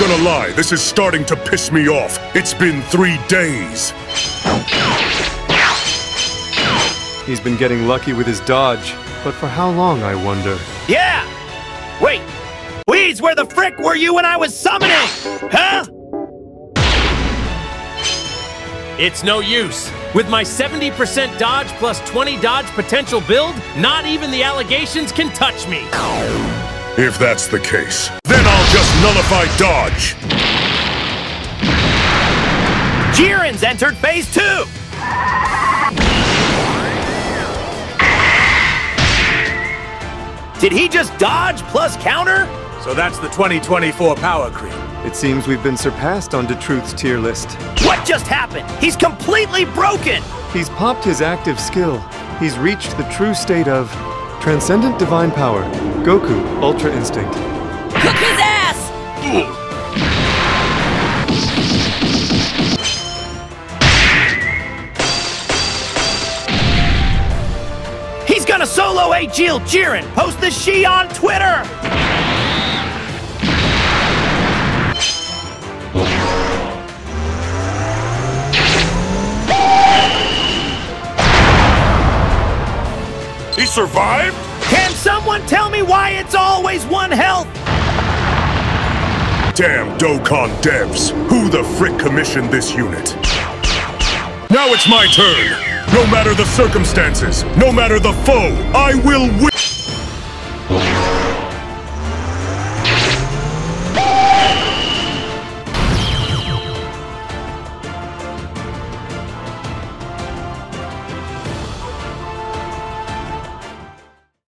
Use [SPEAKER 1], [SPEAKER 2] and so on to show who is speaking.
[SPEAKER 1] gonna lie, this is starting to piss me off. It's been three days.
[SPEAKER 2] He's been getting lucky with his dodge, but for how long, I wonder?
[SPEAKER 3] Yeah! Wait! Weeds, where the frick were you when I was summoning? Huh?
[SPEAKER 4] It's no use. With my 70% dodge plus 20 dodge potential build, not even the allegations can touch me.
[SPEAKER 1] If that's the case, then I'll just nullify dodge.
[SPEAKER 3] Jiren's entered phase two! Did he just dodge plus counter?
[SPEAKER 5] So that's the 2024 power creep.
[SPEAKER 2] It seems we've been surpassed on DaTruth's tier list.
[SPEAKER 3] What just happened? He's completely broken!
[SPEAKER 2] He's popped his active skill. He's reached the true state of Transcendent Divine Power, Goku Ultra Instinct.
[SPEAKER 6] Ass!
[SPEAKER 3] He's gonna solo Agil Jiren! Post the she on Twitter!
[SPEAKER 1] He survived?
[SPEAKER 3] Can someone tell me why it's always one health?
[SPEAKER 1] Damn Dokkan devs. Who the frick commissioned this unit? Now it's my turn. No matter the circumstances, no matter the foe, I will win.